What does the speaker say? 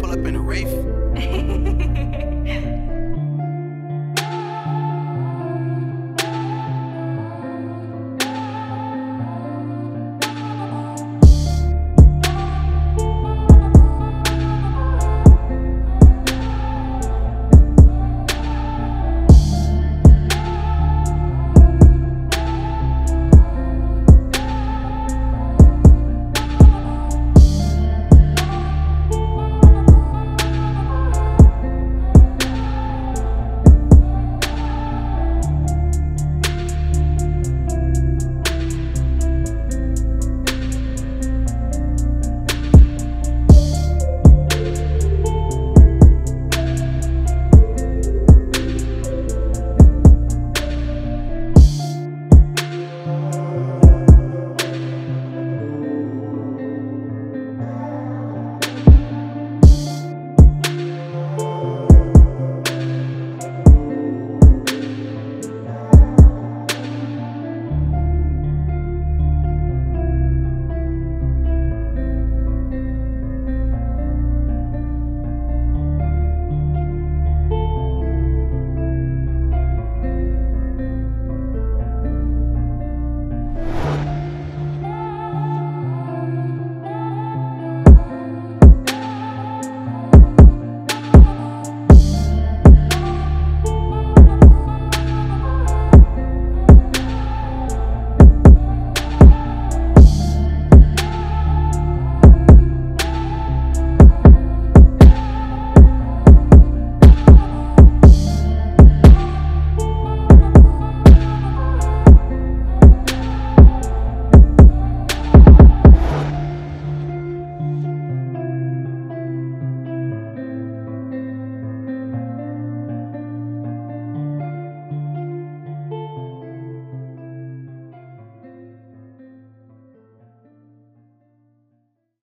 pull up in a Wraith.